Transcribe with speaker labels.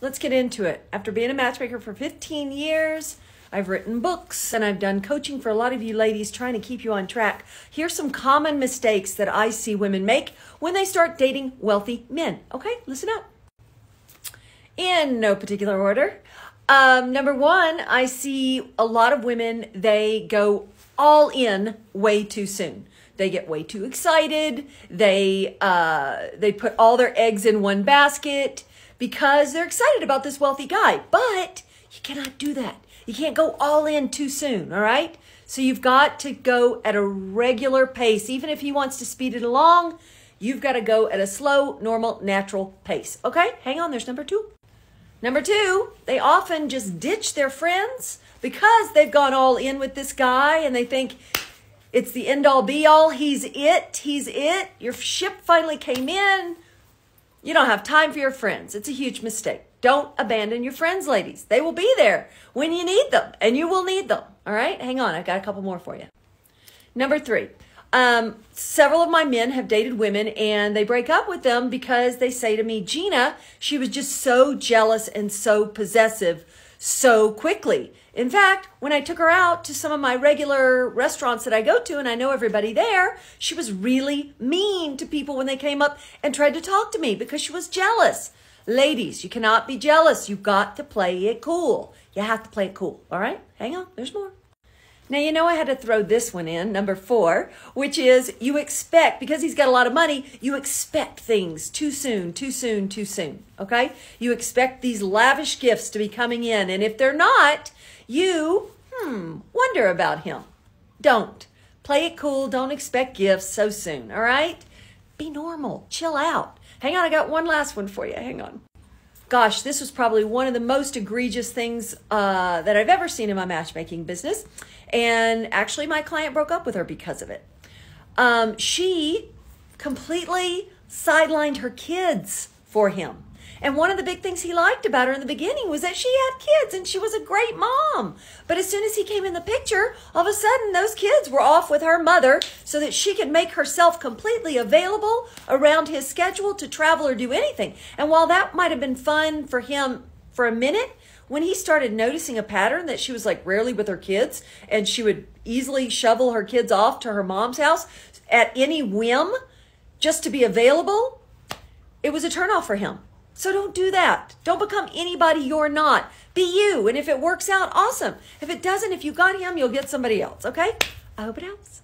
Speaker 1: let's get into it. After being a matchmaker for 15 years, I've written books and I've done coaching for a lot of you ladies trying to keep you on track. Here's some common mistakes that I see women make when they start dating wealthy men. Okay, listen up. In no particular order. Um, number one, I see a lot of women, they go all in way too soon. They get way too excited. They uh, they put all their eggs in one basket because they're excited about this wealthy guy. But you cannot do that. You can't go all in too soon, all right? So you've got to go at a regular pace. Even if he wants to speed it along, you've got to go at a slow, normal, natural pace. Okay? Hang on, there's number two. Number two, they often just ditch their friends because they've gone all in with this guy and they think it's the end all be all. He's it. He's it. Your ship finally came in. You don't have time for your friends. It's a huge mistake. Don't abandon your friends, ladies. They will be there when you need them, and you will need them. All right? Hang on. I've got a couple more for you. Number three. Um, several of my men have dated women and they break up with them because they say to me, Gina, she was just so jealous and so possessive so quickly. In fact, when I took her out to some of my regular restaurants that I go to and I know everybody there, she was really mean to people when they came up and tried to talk to me because she was jealous. Ladies, you cannot be jealous. You've got to play it cool. You have to play it cool. All right? Hang on. There's more. Now, you know, I had to throw this one in, number four, which is you expect, because he's got a lot of money, you expect things too soon, too soon, too soon. Okay? You expect these lavish gifts to be coming in. And if they're not, you, hmm, wonder about him. Don't. Play it cool. Don't expect gifts so soon. All right? Be normal. Chill out. Hang on. I got one last one for you. Hang on gosh, this was probably one of the most egregious things uh, that I've ever seen in my matchmaking business. And actually, my client broke up with her because of it. Um, she completely sidelined her kids for him. And one of the big things he liked about her in the beginning was that she had kids and she was a great mom. But as soon as he came in the picture, all of a sudden those kids were off with her mother so that she could make herself completely available around his schedule to travel or do anything. And while that might have been fun for him for a minute, when he started noticing a pattern that she was like rarely with her kids and she would easily shovel her kids off to her mom's house at any whim just to be available, it was a turnoff for him. So don't do that. Don't become anybody you're not. Be you. And if it works out, awesome. If it doesn't, if you got him, you'll get somebody else. Okay? I hope it helps.